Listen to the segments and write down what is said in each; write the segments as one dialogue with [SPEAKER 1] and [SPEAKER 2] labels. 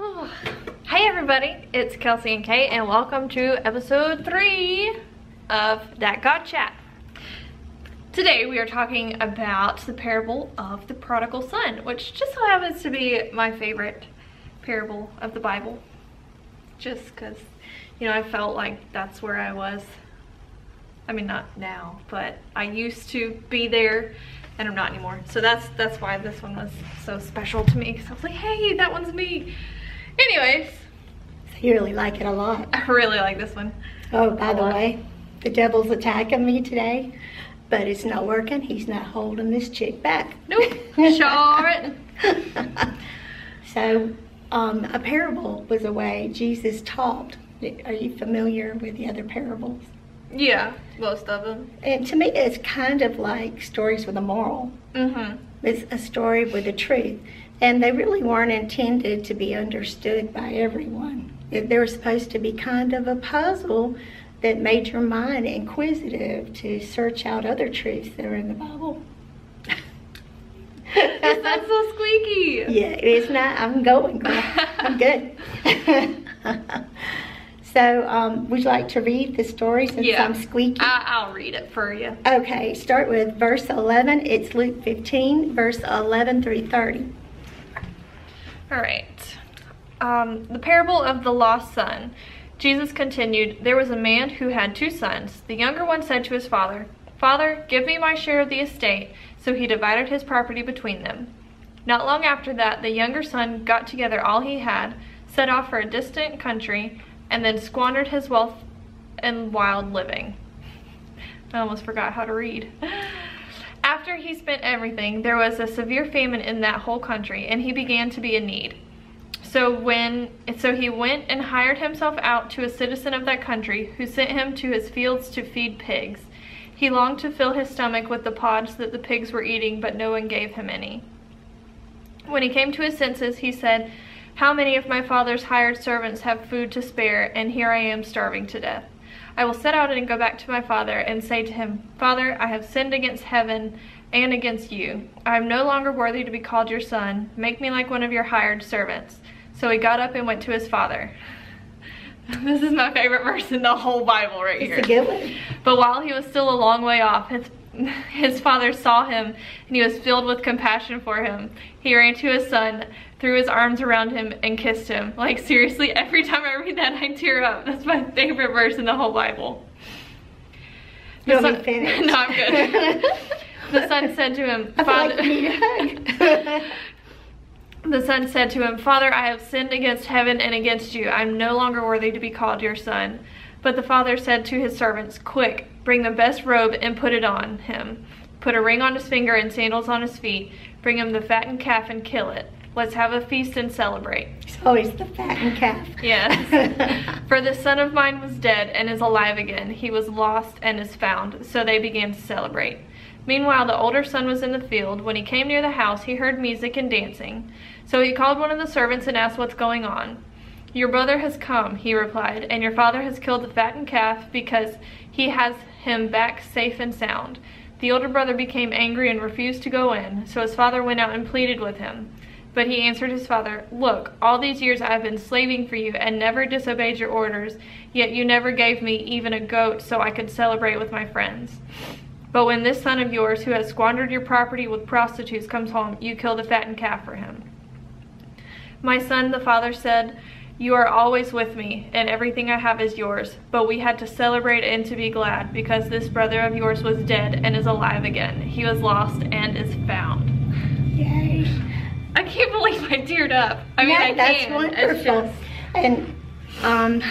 [SPEAKER 1] Oh. Hey everybody, it's Kelsey and Kay and welcome to episode three of That God Chat. Today we are talking about the parable of the prodigal son, which just so happens to be my favorite parable of the Bible. Just because, you know, I felt like that's where I was. I mean, not now, but I used to be there and I'm not anymore. So that's that's why this one was so special to me. Because I was like, hey, that one's me. Anyways,
[SPEAKER 2] So you really like it a lot.
[SPEAKER 1] I really like this one.
[SPEAKER 2] Oh, by
[SPEAKER 1] A
[SPEAKER 2] the
[SPEAKER 1] lot.
[SPEAKER 2] way, the devil's attacking me today, but it's not working. He's not holding this chick back.
[SPEAKER 1] Nope, sure.
[SPEAKER 2] so, um, a parable was a way Jesus taught. Are you familiar with the other parables?
[SPEAKER 1] Yeah, most of them.
[SPEAKER 2] And to me, it's kind of like stories with a moral.
[SPEAKER 1] Mm-hmm.
[SPEAKER 2] It's a story with a truth. And they really weren't intended to be understood by everyone. They were supposed to be kind of a puzzle that made your mind inquisitive to search out other truths that are in the Bible.
[SPEAKER 1] That's so squeaky.
[SPEAKER 2] Yeah, it's not. I'm going. girl. I'm good. so, um, would you like to read the story since
[SPEAKER 1] Yeah.
[SPEAKER 2] I'm squeaky?
[SPEAKER 1] I, I'll read it for you.
[SPEAKER 2] Okay, start with verse 11. It's Luke 15, verse 11 through 30.
[SPEAKER 1] All right. Um, the parable of the lost son. Jesus continued, There was a man who had two sons. The younger one said to his father, Father, give me my share of the estate. So he divided his property between them. Not long after that, the younger son got together all he had, set off for a distant country, and then squandered his wealth in wild living. I almost forgot how to read. After he spent everything, there was a severe famine in that whole country, and he began to be in need. So when so he went and hired himself out to a citizen of that country, who sent him to his fields to feed pigs. He longed to fill his stomach with the pods that the pigs were eating, but no one gave him any. When he came to his senses, he said, How many of my father's hired servants have food to spare, and here I am starving to death? I will set out and go back to my father and say to him, Father, I have sinned against heaven and against you. I am no longer worthy to be called your son. Make me like one of your hired servants. So he got up and went to his father. This is my favorite verse in the whole Bible right here.
[SPEAKER 2] It's one.
[SPEAKER 1] But while he was still a long way off, his, his father saw him and he was filled with compassion for him. He ran to his son, threw his arms around him, and kissed him. Like, seriously, every time I read that, I tear up. That's my favorite verse in the whole Bible. The son- no, I'm good. the son said to him, Father.
[SPEAKER 2] like you need a hug.
[SPEAKER 1] The son said to him, Father, I have sinned against heaven and against you. I am no longer worthy to be called your son. But the father said to his servants, Quick, bring the best robe and put it on him. Put a ring on his finger and sandals on his feet. Bring him the fattened calf and kill it. Let's have a feast and celebrate.
[SPEAKER 2] it's always the fattened calf.
[SPEAKER 1] Yes. For the son of mine was dead and is alive again. He was lost and is found. So they began to celebrate. Meanwhile, the older son was in the field. When he came near the house, he heard music and dancing. So he called one of the servants and asked what's going on. Your brother has come, he replied, and your father has killed the fattened calf because he has him back safe and sound. The older brother became angry and refused to go in, so his father went out and pleaded with him. But he answered his father, Look, all these years I have been slaving for you and never disobeyed your orders, yet you never gave me even a goat so I could celebrate with my friends. But when this son of yours, who has squandered your property with prostitutes, comes home, you kill the fattened calf for him. My son, the father said, You are always with me, and everything I have is yours. But we had to celebrate and to be glad, because this brother of yours was dead and is alive again. He was lost and is found.
[SPEAKER 2] Yay.
[SPEAKER 1] I can't believe I teared up. I mean,
[SPEAKER 2] yeah,
[SPEAKER 1] I
[SPEAKER 2] that's
[SPEAKER 1] can.
[SPEAKER 2] wonderful.
[SPEAKER 1] Just,
[SPEAKER 2] And um,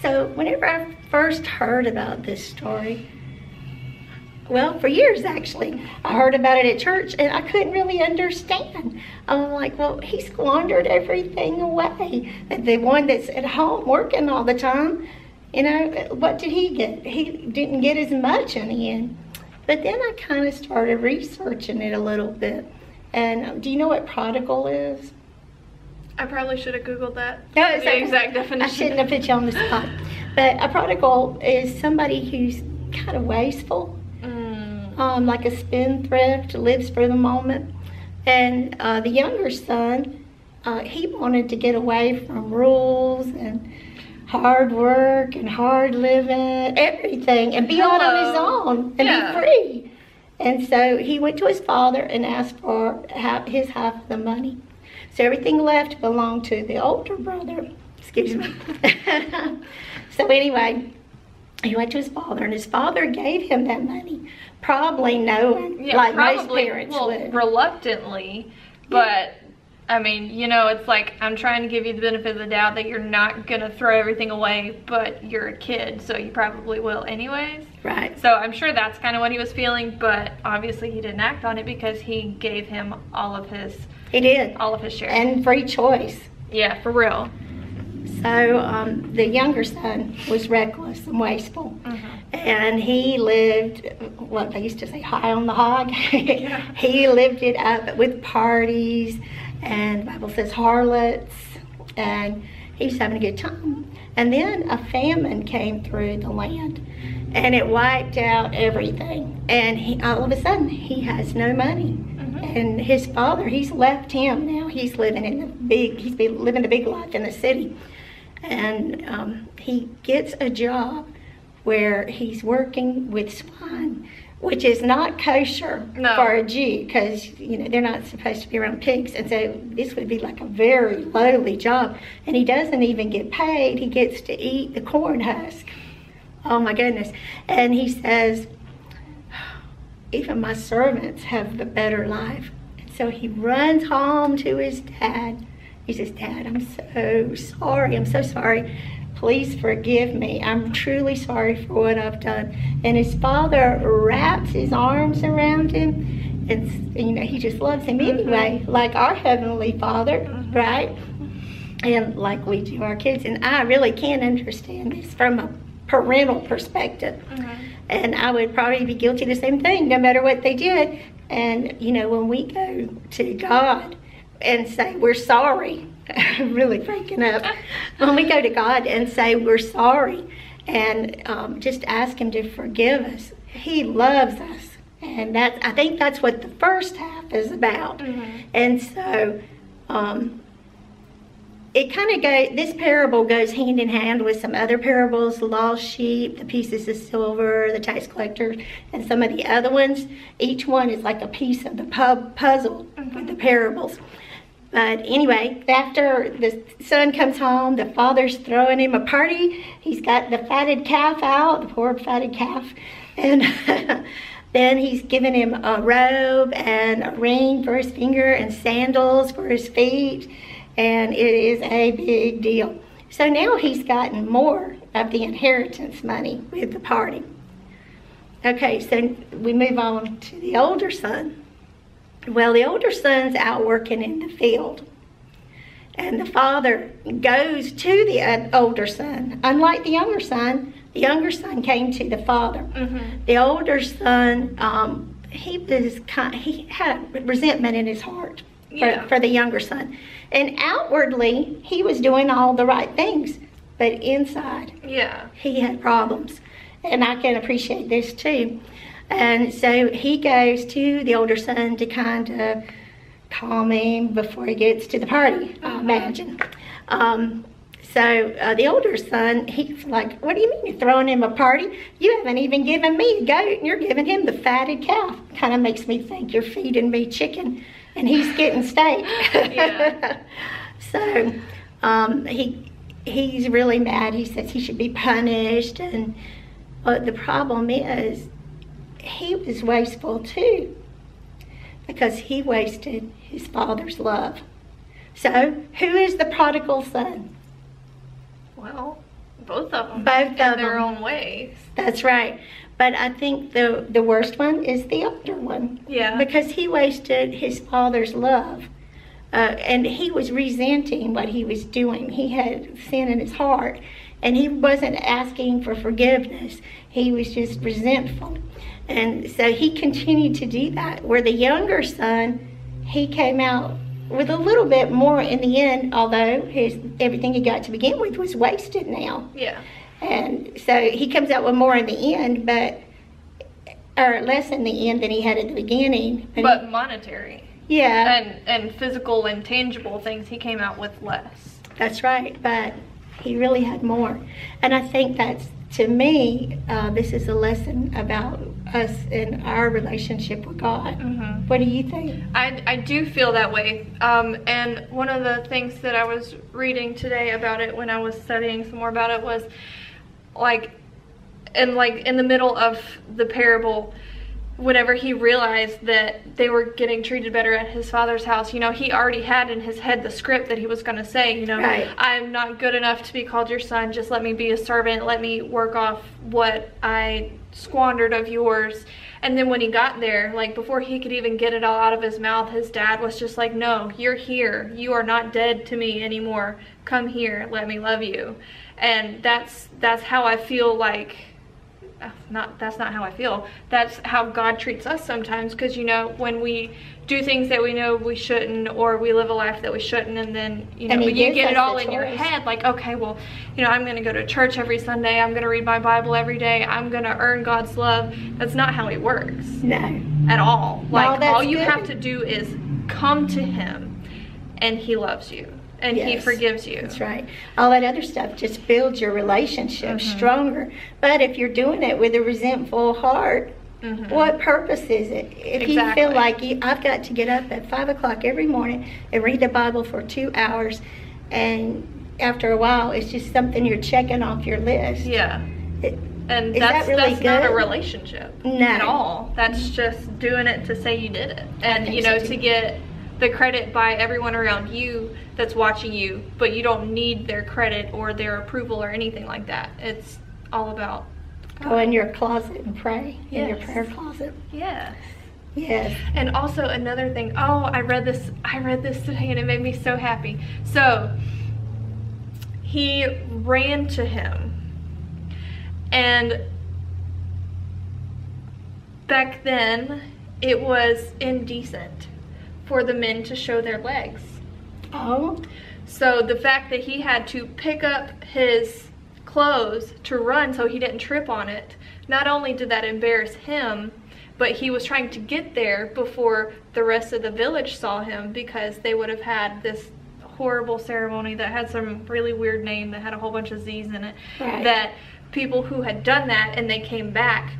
[SPEAKER 2] so whenever I first heard about this story, well, for years actually, I heard about it at church and I couldn't really understand. I'm like, well, he squandered everything away. The one that's at home working all the time, you know, what did he get? He didn't get as much in the end. But then I kind of started researching it a little bit. And um, do you know what prodigal is?
[SPEAKER 1] I probably should have Googled that.
[SPEAKER 2] No, it's
[SPEAKER 1] the
[SPEAKER 2] okay.
[SPEAKER 1] exact definition.
[SPEAKER 2] I shouldn't have put you on the spot. But a prodigal is somebody who's kind of wasteful.
[SPEAKER 1] Mm,
[SPEAKER 2] um, like a spendthrift, lives for the moment. And uh, the younger son, uh, he wanted to get away from rules and hard work and hard living, everything, and be out on his own and
[SPEAKER 1] Yeah.
[SPEAKER 2] be free. And so he went to his father and asked for half, his half of the money. So everything left belonged to the older brother. Excuse me. so anyway, he went to his father, and his father gave him that money, probably knowing,
[SPEAKER 1] Yeah,
[SPEAKER 2] like most parents
[SPEAKER 1] well,
[SPEAKER 2] would.
[SPEAKER 1] reluctantly, but I mean, you know, it's like I'm trying to give you the benefit of the doubt that you're not gonna throw everything away, but you're a kid, so you probably will anyways.
[SPEAKER 2] Right.
[SPEAKER 1] So I'm sure that's kind of what he was feeling, but obviously he didn't act on it because he gave him all of his
[SPEAKER 2] He did.
[SPEAKER 1] all of his share.
[SPEAKER 2] And free choice.
[SPEAKER 1] yeah, for real.
[SPEAKER 2] So um, the younger son was reckless and wasteful.
[SPEAKER 1] Mm-hmm.
[SPEAKER 2] And he lived, what they used to say, high on the hog. he lived it up with parties, and the Bible says harlots, and he was having a good time. And then a famine came through the land, and it wiped out everything. And he, all of a sudden, he has no money. And his father, he's left him now. He's living in the big, he's been living the big life in the city. And um, he gets a job where he's working with swine, which is not kosher
[SPEAKER 1] No.
[SPEAKER 2] for a Jew because you know they're not supposed to be around pigs, and so this would be like a very lowly job. And he doesn't even get paid; he gets to eat the corn husk. Oh my goodness! And he says, "Even my servants have the better life." And so he runs home to his dad. He says, "Dad, I'm so sorry. I'm so sorry." Please forgive me. I'm truly sorry for what I've done. And his father wraps his arms around him, and you know he just loves him mm-hmm. anyway, like our heavenly Father, mm-hmm. right? And like we do our kids. And I really can't understand this from a parental perspective. Mm-hmm. And I would probably be guilty of the same thing, no matter what they did. And you know, when we go to God and say we're sorry, really freaking up. when we go to God and say we're sorry, and um, just ask Him to forgive us, He loves us, and that I think that's what the first half is about. And so. Um, it kind of go this parable goes hand in hand with some other parables the lost sheep the pieces of silver the tax collector and some of the other ones each one is like a piece of the pub puzzle with the parables but anyway after the son comes home the father's throwing him a party he's got the fatted calf out the poor fatted calf and then he's giving him a robe and a ring for his finger and sandals for his feet and it is a big deal. So now he's gotten more of the inheritance money with the party. Okay, so we move on to the older son. Well, the older son's out working in the field. And the father goes to the uh, older son. Unlike the younger son, the younger son came to the father.
[SPEAKER 1] Mm-hmm.
[SPEAKER 2] The older son, um, he was kind, he had resentment in his heart for,
[SPEAKER 1] Yeah.
[SPEAKER 2] for the younger son, and outwardly he was doing all the right things, but inside
[SPEAKER 1] Yeah.
[SPEAKER 2] he had problems, and I can appreciate this too. And so he goes to the older son to kind of calm him before he gets to the party. I imagine. Um, so uh, the older son, he's like, "What do you mean you're throwing him a party? You haven't even given me the goat, and you're giving him the fatted calf." Kind of makes me think you're feeding me chicken, and he's getting steak.
[SPEAKER 1] Yeah.
[SPEAKER 2] so um, he he's really mad. He says he should be punished, and but the problem is he was wasteful too because he wasted his father's love. So who is the prodigal son?
[SPEAKER 1] Well, both of them.
[SPEAKER 2] Both
[SPEAKER 1] in
[SPEAKER 2] of
[SPEAKER 1] their own ways.
[SPEAKER 2] That's right. But I think the the worst one is the older one.
[SPEAKER 1] Yeah.
[SPEAKER 2] Because he wasted his father's love. Uh, and he was resenting what he was doing. He had sin in his heart. And he wasn't asking for forgiveness. He was just resentful. And so he continued to do that. Where the younger son, he came out with a little bit more in the end, although his everything he got to begin with was wasted now.
[SPEAKER 1] Yeah.
[SPEAKER 2] And so he comes out with more in the end, but or less in the end than he had at the beginning.
[SPEAKER 1] But monetary
[SPEAKER 2] yeah,
[SPEAKER 1] and and physical and tangible things, he came out with less.
[SPEAKER 2] that's right. But he really had more, and I think that's to me. Uh, this is a lesson about us and our relationship with God.
[SPEAKER 1] Mm-hmm.
[SPEAKER 2] What do you think?
[SPEAKER 1] I, I do feel that way. Um, and one of the things that I was reading today about it when I was studying some more about it was like, and like in the middle of the parable, whenever he realized that they were getting treated better at his father's house, you know, he already had in his head the script that he was going to say, you know,
[SPEAKER 2] Right.
[SPEAKER 1] I'm not good enough to be called your son. Just let me be a servant. Let me work off what I squandered of yours. And then when he got there, like before he could even get it all out of his mouth, his dad was just like, No, you're here. You are not dead to me anymore. Come here. Let me love you. And that's that's how I feel like not that's not how I feel. That's how God treats us sometimes because you know when we do things that we know we shouldn't or we live a life that we shouldn't and then you know
[SPEAKER 2] And he
[SPEAKER 1] when you get it all in your head like okay well you know I'm going to go to church every Sunday I'm going to read my Bible every day I'm going to earn God's love that's not how it works
[SPEAKER 2] No.
[SPEAKER 1] at all like
[SPEAKER 2] that's
[SPEAKER 1] all you
[SPEAKER 2] good.
[SPEAKER 1] have to do is come to him and he loves you and he forgives you
[SPEAKER 2] That's right. All that other stuff just builds your relationship
[SPEAKER 1] Mhm.
[SPEAKER 2] stronger. But if you're doing it with a resentful heart,
[SPEAKER 1] Mhm.
[SPEAKER 2] what purpose is it? If you feel like you, I've got to get up at five o'clock every morning and read the Bible for two hours, and after a while, it's just something you're checking off your list.
[SPEAKER 1] yeah
[SPEAKER 2] It-
[SPEAKER 1] And
[SPEAKER 2] Is that
[SPEAKER 1] that's
[SPEAKER 2] really
[SPEAKER 1] that's not a relationship
[SPEAKER 2] No.
[SPEAKER 1] at all. That's just doing it to say you did it, and you know
[SPEAKER 2] so,
[SPEAKER 1] to get the credit by everyone around you that's watching you. But you don't need their credit or their approval or anything like that. It's all about
[SPEAKER 2] Go in your closet and pray in your prayer closet.
[SPEAKER 1] yeah.
[SPEAKER 2] Yes.
[SPEAKER 1] And also another thing. Oh, I read this. I read this today, and it made me so happy. So he ran to him, and back then it was indecent for the men to show their legs.
[SPEAKER 2] Oh,
[SPEAKER 1] So the fact that he had to pick up his clothes to run so he didn't trip on it, not only did that embarrass him, but he was trying to get there before the rest of the village saw him because they would have had this horrible ceremony that had some really weird name that had a whole bunch of Z's in it.
[SPEAKER 2] Right.
[SPEAKER 1] That people who had done that and they came back,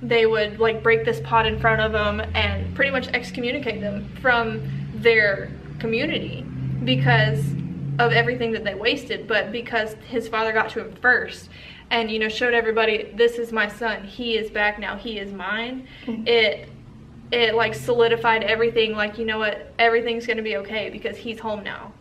[SPEAKER 1] they would like break this pot in front of them and pretty much excommunicate them from their community because of everything that they wasted, but because his father got to him first and you know showed everybody this is my son, he is back now, he is mine.
[SPEAKER 2] Mhm.
[SPEAKER 1] It it like solidified everything like you know what everything's going to be okay because he's home now.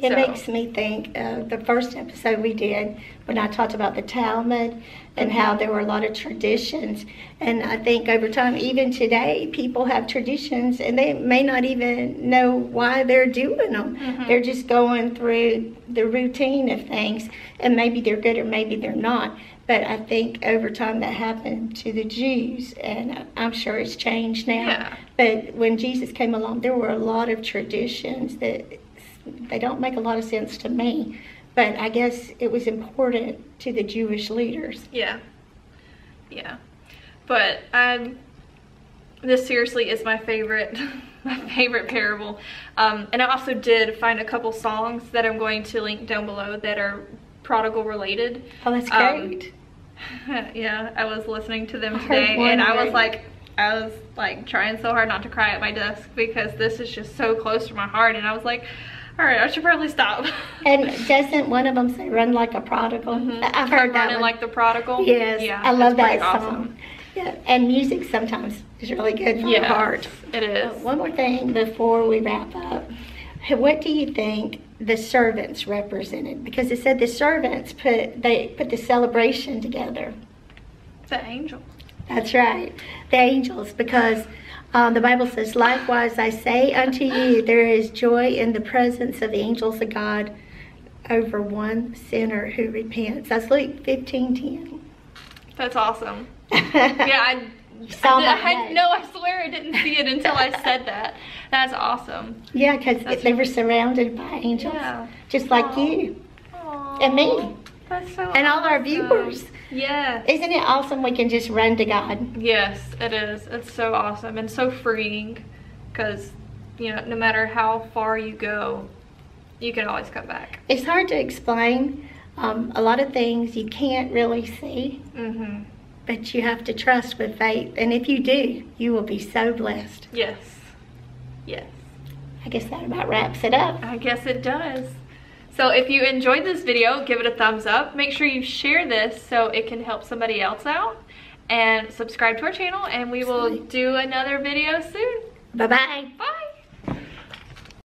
[SPEAKER 2] It
[SPEAKER 1] So-
[SPEAKER 2] makes me think of the first episode we did when I talked about the Talmud and how there were a lot of traditions. And I think over time, even today, people have traditions and they may not even know why they're doing them.
[SPEAKER 1] Mhm.
[SPEAKER 2] They're just going through the routine of things, and maybe they're good or maybe they're not. But I think over time that happened to the Jews, and I'm sure it's changed now.
[SPEAKER 1] Yeah.
[SPEAKER 2] But when Jesus came along, there were a lot of traditions that they don't make a lot of sense to me. But I guess it was important to the Jewish leaders.
[SPEAKER 1] Yeah. Yeah. But um this seriously is my favorite my favorite parable. Um and I also did find a couple songs that I'm going to link down below that are prodigal related.
[SPEAKER 2] Oh, that's
[SPEAKER 1] Um,
[SPEAKER 2] great.
[SPEAKER 1] yeah, I was listening to them
[SPEAKER 2] I
[SPEAKER 1] today and I was like I was like trying so hard not to cry at my desk because this is just so close to my heart and I was like all right, I should probably stop.
[SPEAKER 2] and doesn't one of them say "Run like a prodigal"?
[SPEAKER 1] Mhm.
[SPEAKER 2] I've heard that
[SPEAKER 1] Running
[SPEAKER 2] one.
[SPEAKER 1] like the prodigal.
[SPEAKER 2] yes,
[SPEAKER 1] yeah,
[SPEAKER 2] I love that
[SPEAKER 1] pretty
[SPEAKER 2] song.
[SPEAKER 1] awesome.
[SPEAKER 2] Yeah, and music sometimes is really good for
[SPEAKER 1] Yeah,
[SPEAKER 2] the heart.
[SPEAKER 1] it is.
[SPEAKER 2] Uh, one more thing before we wrap up. What do you think the servants represented? Because it said the servants put they put the celebration together.
[SPEAKER 1] The angels.
[SPEAKER 2] That's right, the angels, because um, the Bible says, "Likewise, I say unto you, there is joy in the presence of the angels of God over one sinner who repents." That's Luke fifteen ten.
[SPEAKER 1] That's awesome. Yeah, I,
[SPEAKER 2] Saw
[SPEAKER 1] I,
[SPEAKER 2] my
[SPEAKER 1] I, no, I swear I didn't see it until I said that. That's awesome.
[SPEAKER 2] yeah, because they were surrounded by angels,
[SPEAKER 1] Yeah.
[SPEAKER 2] just like
[SPEAKER 1] Aw.
[SPEAKER 2] you
[SPEAKER 1] Aw.
[SPEAKER 2] and me.
[SPEAKER 1] That's so
[SPEAKER 2] and all our viewers.
[SPEAKER 1] Yeah.
[SPEAKER 2] Isn't it awesome we can just run to God?
[SPEAKER 1] Yes, it is. It's so awesome and so freeing because, you know, no matter how far you go, you can always come back.
[SPEAKER 2] It's hard to explain. Um, a lot of things you can't really see,
[SPEAKER 1] Mm-hmm.
[SPEAKER 2] but you have to trust with faith. And if you do, you will be so blessed.
[SPEAKER 1] Yes. Yes.
[SPEAKER 2] I guess that about wraps it up.
[SPEAKER 1] I guess it does. So if you enjoyed this video, give it a thumbs up. Make sure you share this so it can help somebody else out. And subscribe to our channel and we will do another video soon.
[SPEAKER 2] Bye bye.
[SPEAKER 1] Bye!